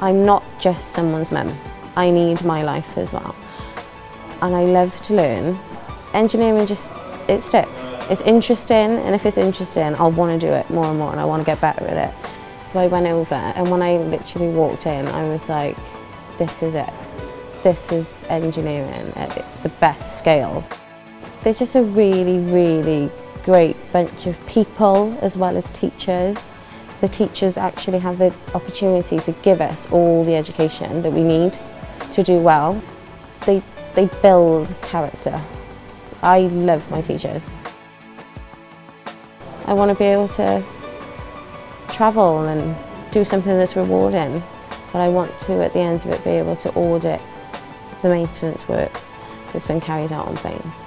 I'm not just someone's mum. I need my life as well. And I love to learn. Engineering just, it sticks. It's interesting, and if it's interesting, I'll want to do it more and more, and I want to get better at it. So I went over, and when I literally walked in, I was like, this is it. This is engineering at the best scale. They're just a really, really great bunch of people as well as teachers. The teachers actually have the opportunity to give us all the education that we need to do well. They, they build character. I love my teachers. I want to be able to travel and do something that's rewarding, but I want to, at the end of it, be able to audit the maintenance work that's been carried out on planes.